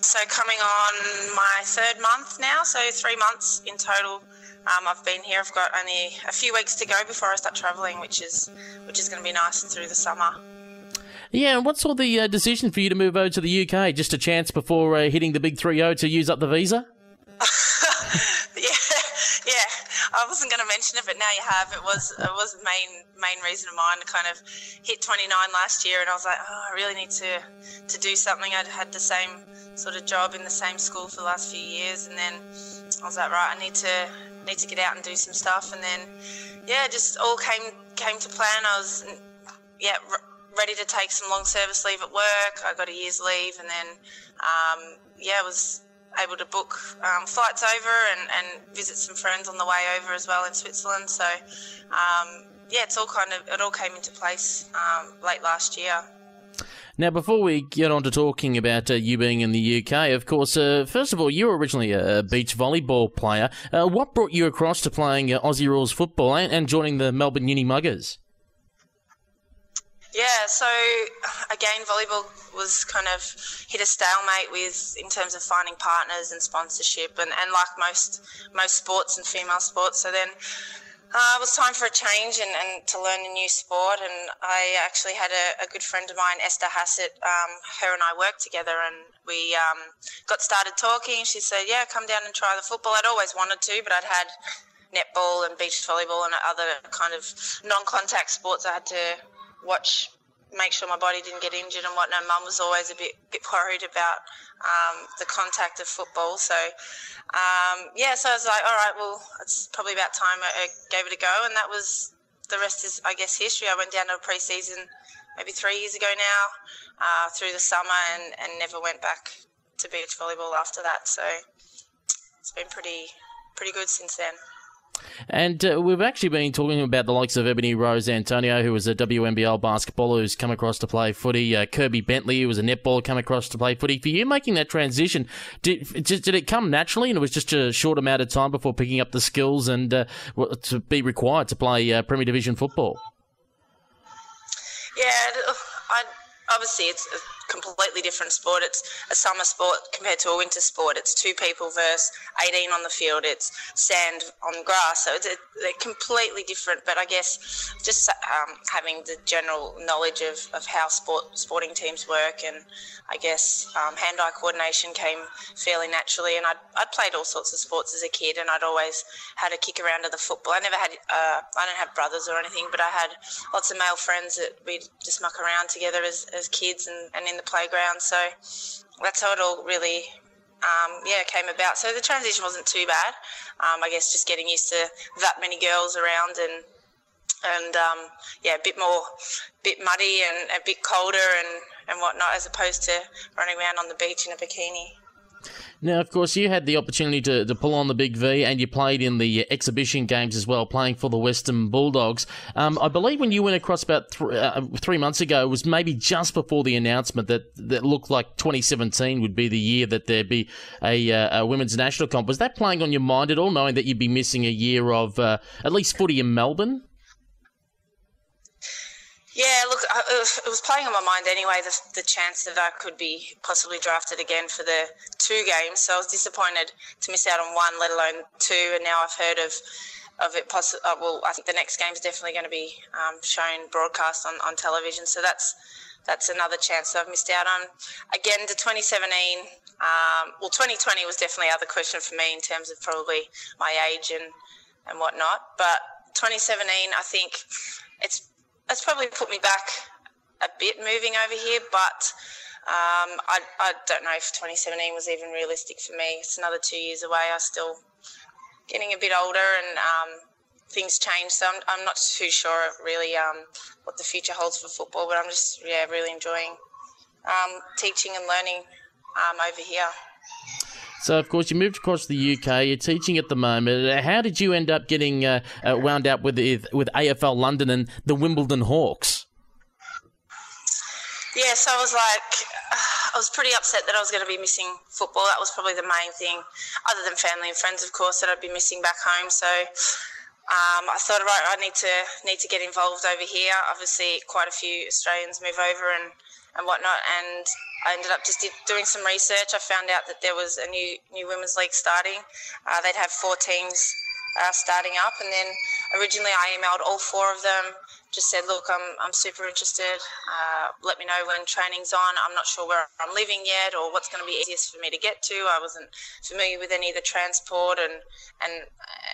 so coming on my third month now, so three months in total. Um, I've been here. I've got only a few weeks to go before I start travelling, which is which is going to be nice through the summer. Yeah, and what saw the uh, decision for you to move over to the UK? Just a chance before uh, hitting the big 3 0 to use up the visa? yeah, yeah. I wasn't going to mention it, but now you have. It was it was the main main reason of mine. to kind of hit 29 last year, and I was like, oh, I really need to to do something. I'd had the same sort of job in the same school for the last few years, and then I was like, right, I need to need to get out and do some stuff. And then, yeah, just all came came to plan. I was, yeah. Ready to take some long service leave at work. I got a year's leave, and then um, yeah, I was able to book um, flights over and, and visit some friends on the way over as well in Switzerland. So um, yeah, it's all kind of it all came into place um, late last year. Now, before we get on to talking about uh, you being in the UK, of course, uh, first of all, you were originally a beach volleyball player. Uh, what brought you across to playing uh, Aussie rules football and, and joining the Melbourne Uni Mugars? Yeah, so again, volleyball was kind of hit a stalemate with in terms of finding partners and sponsorship, and, and like most most sports and female sports. So then uh, it was time for a change and, and to learn a new sport. And I actually had a, a good friend of mine, Esther Hassett. Um, her and I worked together, and we um, got started talking. She said, "Yeah, come down and try the football." I'd always wanted to, but I'd had netball and beach volleyball and other kind of non-contact sports I had to watch make sure my body didn't get injured and whatnot. Mum was always a bit bit worried about um, the contact of football. So um, yeah, so I was like, all right, well, it's probably about time I, I, gave it a go, and that was the rest is I guess history. I went down to a pre-season maybe three years ago now uh, through the summer and, and never went back to beach volleyball after that. So it's been pretty pretty good since then. And uh, we've actually been talking about the likes of Ebony Rose Antonio, who was a WNBL basketballer who's come across to play footy. Uh, Kirby Bentley, who was a netballer, come across to play footy. For you making that transition, did, did it come naturally and it was just a short amount of time before picking up the skills and uh, to be required to play uh, Premier Division football? Yeah, I, obviously it's completely different sport. It's a summer sport compared to a winter sport. It's two people versus 18 on the field. It's sand on grass. So it's, they're completely different. But I guess just um, having the general knowledge of, of how sport sporting teams work and I guess um, hand-eye coordination came fairly naturally. And I'd, I'd played all sorts of sports as a kid and I'd always had a kick around to the football. I never had, uh, I don't have brothers or anything, but I had lots of male friends that we'd just muck around together as, as kids and, and in the playground. So that's how it all really, um, yeah, came about. So the transition wasn't too bad. Um, I guess just getting used to that many girls around and and um, yeah, a bit more, bit muddy and a bit colder and, and whatnot, as opposed to running around on the beach in a bikini. Now, of course, you had the opportunity to, to pull on the big V, and you played in the exhibition games as well, playing for the Western Bulldogs. Um, I believe when you went across about th- uh, three months ago, it was maybe just before the announcement that that looked like 2017 would be the year that there'd be a, uh, a women's national comp. Was that playing on your mind at all, knowing that you'd be missing a year of uh, at least footy in Melbourne? Yeah, look, it was playing on my mind anyway, the, the chance that I could be possibly drafted again for the two games. So I was disappointed to miss out on one, let alone two. And now I've heard of of it. Uh, well, I think the next game is definitely going to be um, shown broadcast on, on television. So that's that's another chance that I've missed out on. Again, to 2017, um, well, 2020 was definitely the question for me in terms of probably my age and and whatnot. But 2017, I think it's it's probably put me back a bit moving over here, but um, I, I don't know if 2017 was even realistic for me. It's another two years away. I'm still getting a bit older and um, things change, so I'm, I'm not too sure really um, what the future holds for football, but I'm just yeah really enjoying um, teaching and learning um, over here. So, of course, you moved across the UK. You're teaching at the moment. How did you end up getting uh, uh, wound up with with AFL London and the Wimbledon Hawks? Yeah, so I was like, I was pretty upset that I was going to be missing football. That was probably the main thing, other than family and friends, of course, that I'd be missing back home. So um, I thought, right, I need to need to get involved over here. Obviously, quite a few Australians move over, and and whatnot. And I ended up just doing some research. I found out that there was a new new women's league starting. Uh, they'd have four teams uh, starting up, and then originally I emailed all four of them just said, look, I'm, I'm super interested. Uh, let me know when training's on. I'm not sure where I'm living yet or what's going to be easiest for me to get to. I wasn't familiar with any of the transport and, and,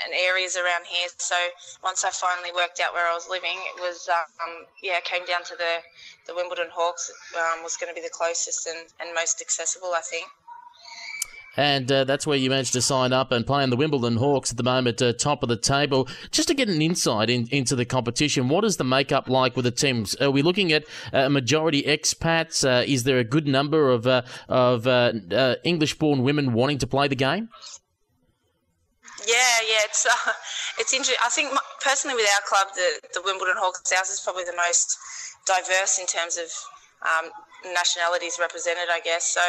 and areas around here. So once I finally worked out where I was living, it was, um, yeah, came down to the, the Wimbledon Hawks um, was going to be the closest and, and most accessible, I think and uh, that's where you managed to sign up and play in the Wimbledon Hawks at the moment, uh, top of the table. Just to get an insight in, into the competition, what is the makeup like with the teams? Are we looking at a majority expats? Uh, is there a good number of uh, of uh, uh, English-born women wanting to play the game? Yeah, yeah, it's it's interesting. I think personally with our club, the the Wimbledon Hawks, ours is probably the most diverse in terms of um, nationalities represented, I guess. So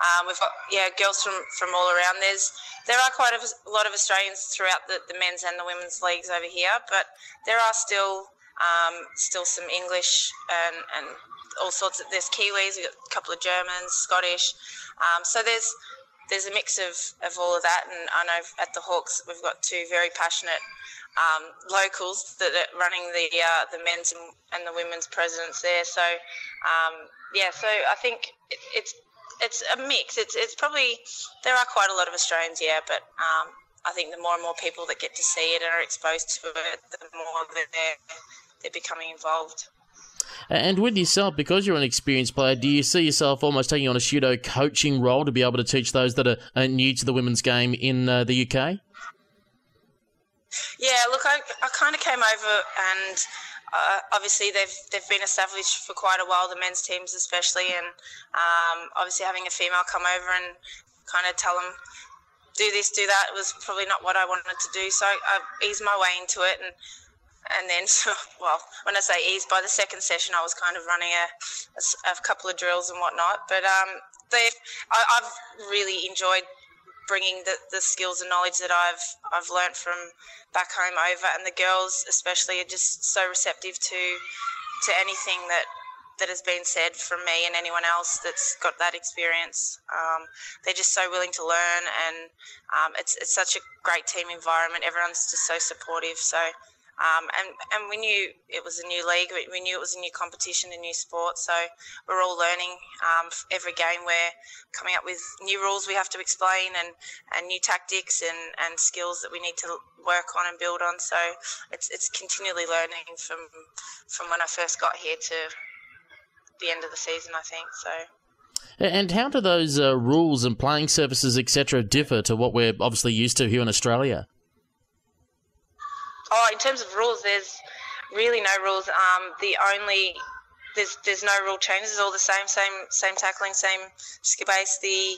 um, we've got yeah girls from, from all around. There's there are quite a, lot of Australians throughout the, the men's and the women's leagues over here, but there are still um, still some English and, and all sorts of there's Kiwis, we've got a couple of Germans, Scottish. Um, so there's there's a mix of, of all of that, and I know at the Hawks we've got two very passionate um, locals that are running the uh, the men's and, and, the women's presidents there. So um, yeah, so I think it, it's it's a mix. It's it's probably there are quite a lot of Australians, yeah, but um, I think the more and more people that get to see it and are exposed to it, the more that they're they're becoming involved. And with yourself, because you're an experienced player, do you see yourself almost taking on a judo coaching role to be able to teach those that are, are new to the women's game in uh, the UK? Yeah, look, I, I kind of came over and uh, obviously they've they've been established for quite a while, the men's teams especially, and um, obviously having a female come over and kind of tell them do this, do that was probably not what I wanted to do. So I, I eased my way into it, and and then so, well, when I say ease, by the second session I was kind of running a, a, a couple of drills and whatnot. But um, they, I, I've really enjoyed bringing the, the skills and knowledge that I've I've learned from back home over, and the girls especially are just so receptive to to anything that that has been said from me and anyone else that's got that experience. Um, they're just so willing to learn, and um, it's it's such a great team environment. Everyone's just so supportive. So um, and and we knew it was a new league. We knew it was a new competition, a new sport. So we're all learning. Um, every game we're coming up with new rules we have to explain and, and new tactics and, and skills that we need to work on and build on. So it's it's continually learning from from when I first got here to the end of the season. I think so. And how do those uh, rules and playing surfaces, etc., differ to what we're obviously used to here in Australia? Oh, in terms of rules, there's really no rules. Um, the only there's there's no rule changes. It's all the same, same same tackling, same skill base. The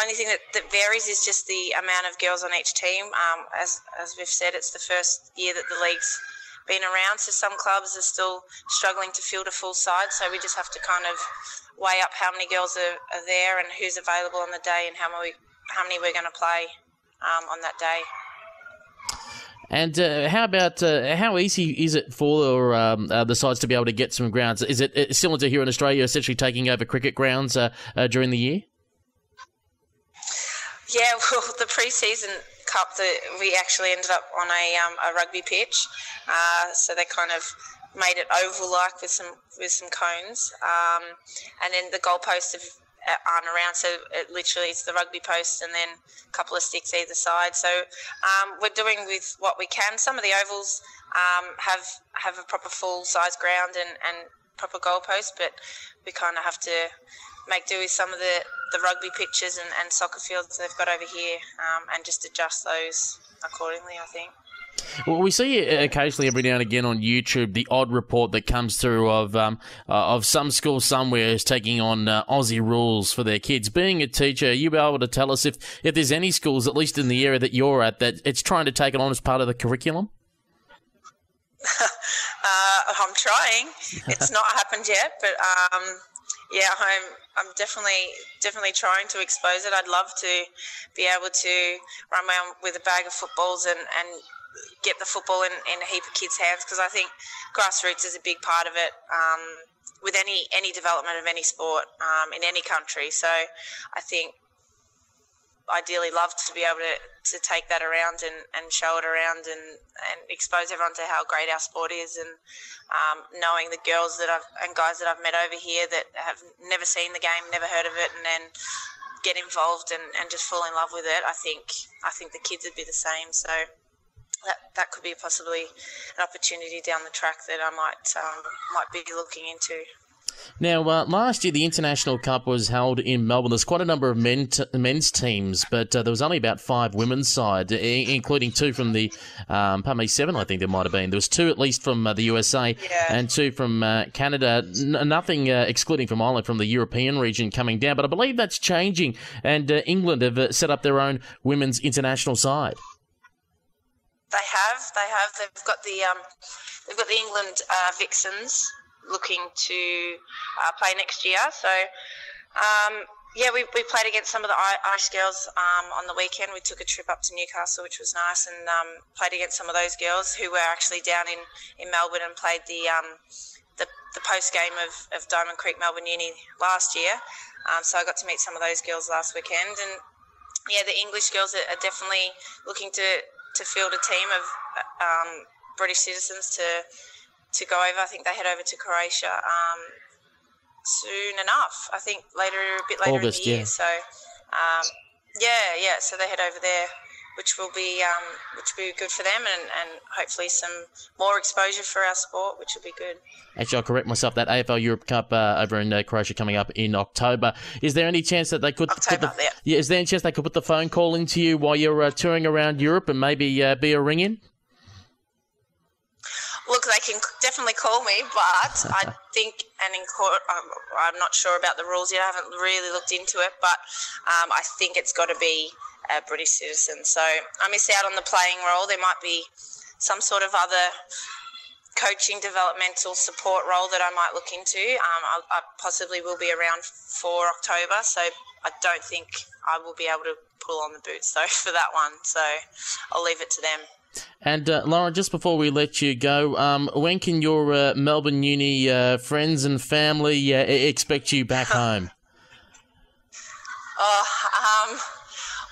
only thing that, that varies is just the amount of girls on each team. Um, as as we've said, it's the first year that the league's been around, so some clubs are still struggling to field a full side. So we just have to kind of weigh up how many girls are, are there and who's available on the day and how many how many we're going to play um, on that day. And uh, how about uh, how easy is it for um, uh, the sides to be able to get some grounds? Is it uh, similar to here in Australia, essentially taking over cricket grounds uh, uh, during the year? Yeah, well, the pre-season cup, the, we actually ended up on a, um, a rugby pitch, so they kind of made it oval-like with some with some cones, um, and then the goalposts have aren't around. So it literally it's the rugby post and then a couple of sticks either side. So um, we're doing with what we can. Some of the ovals um, have have a proper full size ground and, and proper goalpost, but we kind of have to make do with some of the, the rugby pitches and, and soccer fields they've got over here um, and just adjust those accordingly, I think. Well, we see occasionally every now and again on YouTube the odd report that comes through of um, uh, of some school somewhere is taking on uh, Aussie rules for their kids. Being a teacher, you be able to tell us if, if there's any schools, at least in the area that you're at, that it's trying to take it on as part of the curriculum? uh, I'm trying. It's not happened yet, but um, yeah, I'm I'm definitely definitely trying to expose it. I'd love to be able to run around with a bag of footballs and, and get the football in, in a heap of kids' hands because I think grassroots is a big part of it. Um, with any any development of any sport um, in any country. So I think ideally love to be able to, to take that around and, and show it around and, and expose everyone to how great our sport is and um, knowing the girls that I've and guys that I've met over here that have never seen the game, never heard of it, and then get involved and, and just fall in love with it. I think I think the kids would be the same. So that that could be possibly an opportunity down the track that I might um, might be looking into. Now, uh, last year the International Cup was held in Melbourne. There's quite a number of men t- men's teams, but uh, there was only about five women's side, I- including two from the, um, pardon me, seven I think there might have been. There was two at least from uh, the USA Yeah. and two from uh, Canada. N- nothing uh, excluding from Ireland from the European region coming down, but I believe that's changing. And uh, England have uh, set up their own women's international side. They have, they have. They've got the um, they've got the England uh, Vixens looking to uh, play next year. So um, yeah, we, we played against some of the Irish girls um, on the weekend. We took a trip up to Newcastle, which was nice, and um, played against some of those girls who were actually down in, in Melbourne and played the um, the, the post game of, of Diamond Creek Melbourne Uni last year. Um, so I got to meet some of those girls last weekend, and yeah, the English girls are definitely looking to, to field a team of um, British citizens to to go over. I think they head over to Croatia um, soon enough. I think later, a bit later August, in the year. yeah. So um, yeah, yeah. So they head over there, which will be um, which will be good for them, and, and hopefully some more exposure for our sport, which will be good. Actually, I'll correct myself. That AFL Europe Cup uh, over in uh, Croatia coming up in October. Is there any chance that they could October, put the, yeah. Is there any chance they could put the phone call into you while you're uh, touring around Europe and maybe uh, be a ring in? Look, they can definitely call me, but I think, and in court, I'm, I'm not sure about the rules yet. I haven't really looked into it, but um, I think it's got to be a British citizen. So I miss out on the playing role. There might be some sort of other coaching, developmental support role that I might look into. Um, I, I possibly will be around for October, so I don't think I will be able to pull on the boots though for that one. So I'll leave it to them. And uh, Lauren, just before we let you go, um, when can your uh, Melbourne Uni uh, friends and family uh, expect you back home? Oh, um,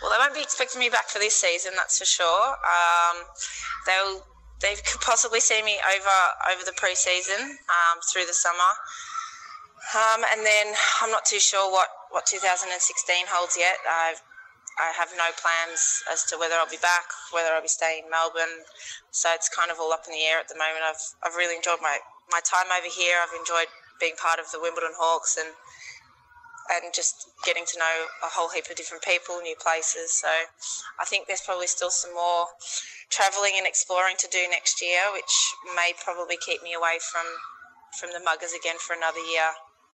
well, they won't be expecting me back for this season, that's for sure. Um, they'll they could possibly see me over over the pre-season um, through the summer, um, and then I'm not too sure what what 2016 holds yet. I've I have no plans as to whether I'll be back, whether I'll be staying in Melbourne. So it's kind of all up in the air at the moment. I've I've really enjoyed my my time over here. I've enjoyed being part of the Wimbledon Hawks and and just getting to know a whole heap of different people, new places. So I think there's probably still some more travelling and exploring to do next year, which may probably keep me away from from the Mugars again for another year.